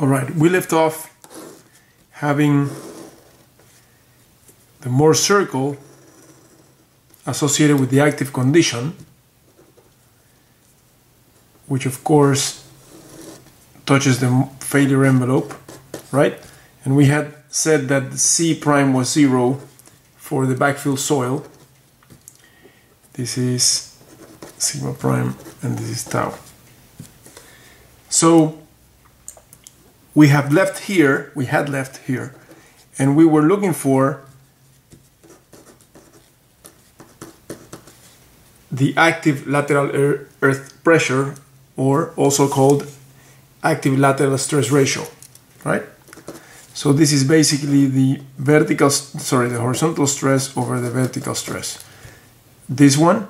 All right, we left off having the Mohr's circle associated with the active condition, which of course touches the failure envelope, right? And we had said that C prime was zero for the backfill soil. This is sigma prime and this is tau. So we have left here, we had left here, and we were looking for the active lateral earth pressure, or also called active lateral stress ratio, right? So this is basically the vertical, sorry, the horizontal stress over the vertical stress. This one,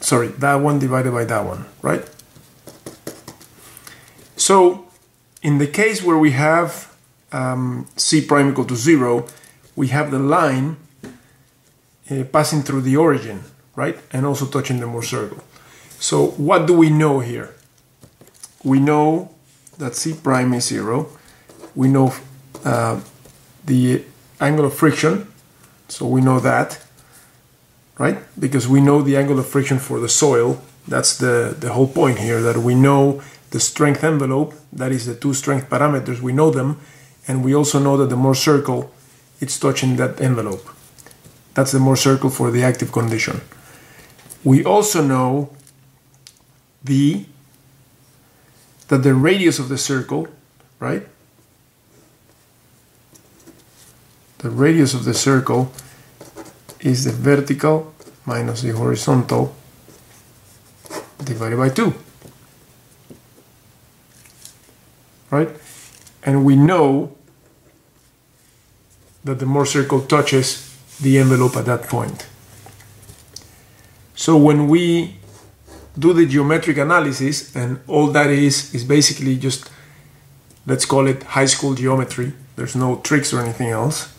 sorry, that one divided by that one, right? So in the case where we have um, C prime equal to zero, we have the line uh, passing through the origin, right? And also touching the Mohr's circle. So what do we know here? We know that C prime is zero. We know uh, the angle of friction, so we know that, right? Because we know the angle of friction for the soil. That's the, the whole point here, that we know the strength envelope, that is the two strength parameters, we know them, and we also know that the Mohr's circle, it's touching that envelope. That's the Mohr's circle for the active condition. We also know the that the radius of the circle, right? The radius of the circle is the vertical minus the horizontal divided by 2. right? We know that the Mohr's circle touches the envelope at that point. So when we do the geometric analysis, and all that is is basically just let's call it high school geometry. There's no tricks or anything else.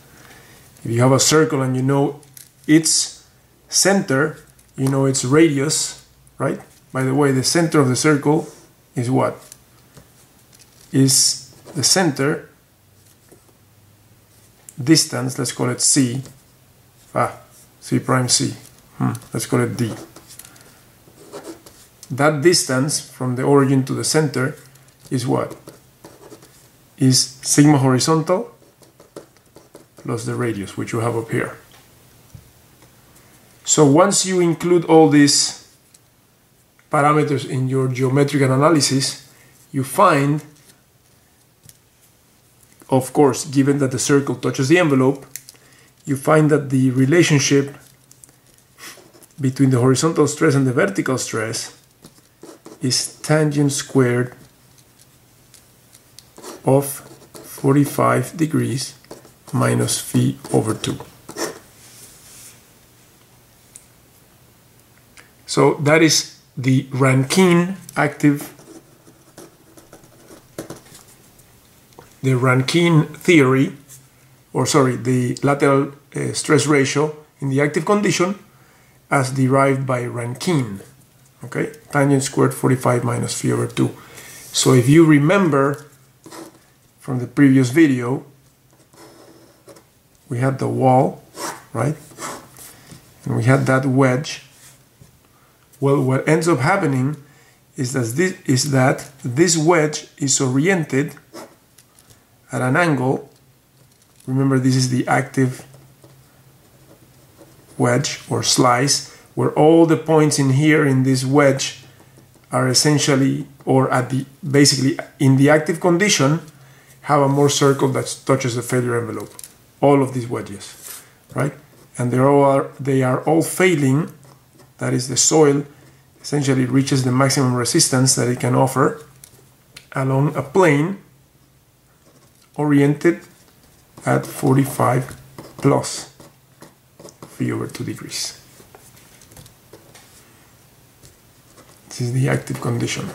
If you have a circle and you know its center, you know its radius, right? By the way, the center of the circle is what? is the center distance, let's call it C, ah, C prime C, hmm, let's call it D. That distance from the origin to the center is what? Is sigma horizontal plus the radius, which you have up here. So once you include all these parameters in your geometric analysis, you find of course, given that the circle touches the envelope, you find that the relationship between the horizontal stress and the vertical stress is tangent squared of 45 degrees minus phi over 2. So that is the Rankine active the Rankine theory, or sorry, the lateral uh, stress ratio in the active condition as derived by Rankine. Okay, tangent squared 45 minus phi over 2. So if you remember from the previous video, we had the wall, right? And we had that wedge. Well, what ends up happening is that this, is that this wedge is oriented at an angle. Remember, this is the active wedge or slice, where all the points in here in this wedge are essentially, or at the basically in the active condition, have a Mohr circle that touches the failure envelope. All of these wedges, right? And they are they are all failing. That is, the soil essentially reaches the maximum resistance that it can offer along a plane oriented at 45 plus over 2 degrees. This is the active condition.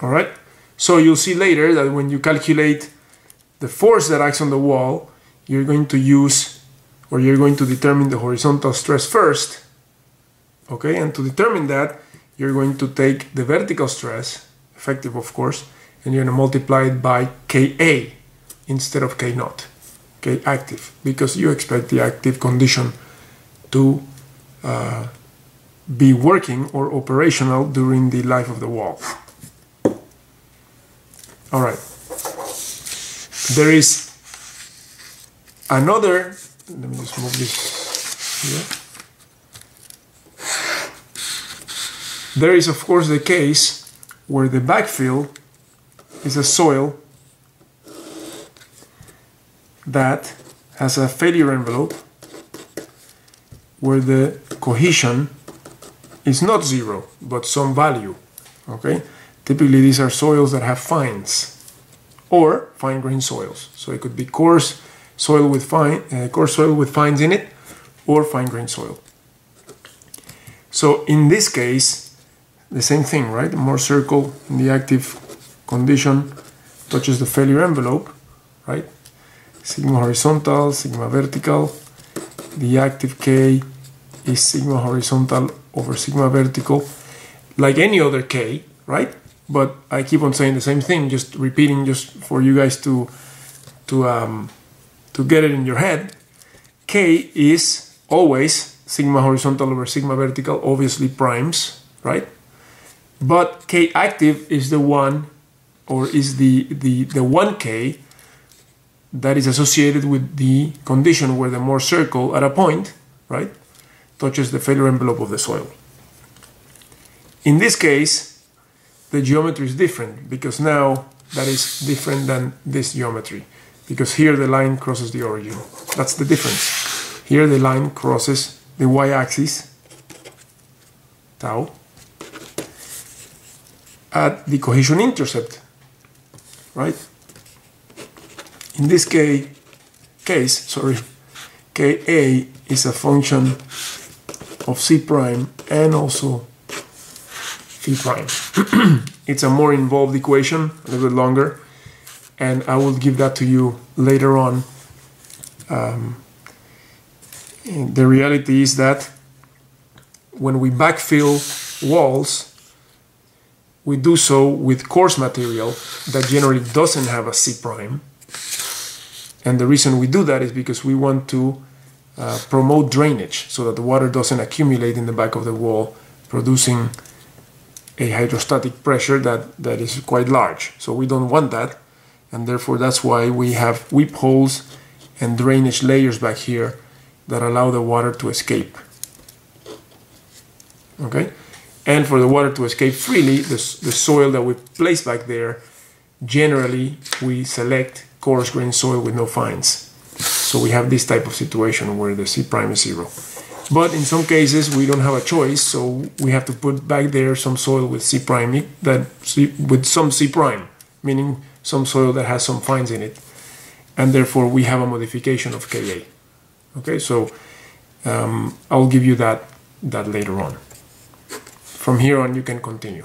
All right. So you'll see later that when you calculate the force that acts on the wall, you're going to use or you're going to determine the horizontal stress first. Okay, and to determine that, you're going to take the vertical stress, effective of course, and you're going to multiply it by Ka instead of K naught, K active, because you expect the active condition to uh, be working or operational during the life of the wall. All right. There is another, let me just move this here. There is, of course, the case where the backfill is a soil that has a failure envelope where the cohesion is not zero but some value okay? Typically these are soils that have fines or fine grained soils. So it could be coarse soil with fine uh, coarse soil with fines in it or fine grained soil. So in this case the same thing right the Mohr circle in the active condition touches the failure envelope right sigma horizontal sigma vertical the active k is sigma horizontal over sigma vertical, like any other k, right? But I keep on saying the same thing, just repeating, just for you guys to to um, to get it in your head. K is always sigma horizontal over sigma vertical, obviously primes, right? But K active is the one, or is the the the one K that is associated with the condition where the Mohr circle at a point, right? touches the failure envelope of the soil. In this case, the geometry is different because now that is different than this geometry because here the line crosses the origin. That's the difference. Here the line crosses the y-axis, tau, at the cohesion intercept, right? In this case, case, sorry, Ka is a function of C prime and also Phi prime. it's a more involved equation, a little bit longer, and I will give that to you later on. Um, the reality is that when we backfill walls, we do so with coarse material that generally doesn't have a C prime. And the reason we do that is because we want to uh, promote drainage so that the water doesn't accumulate in the back of the wall, producing a hydrostatic pressure that, that is quite large. So we don't want that, and therefore that's why we have weep holes and drainage layers back here that allow the water to escape. Okay? And for the water to escape freely, the, the soil that we place back there, generally we select coarse grain soil with no fines. So we have this type of situation where the C prime is zero. But in some cases we don't have a choice, so we have to put back there some soil with C prime that with some C prime, meaning some soil that has some fines in it, and therefore we have a modification of Ka. Okay, so um, I'll give you that that later on. From here on, you can continue.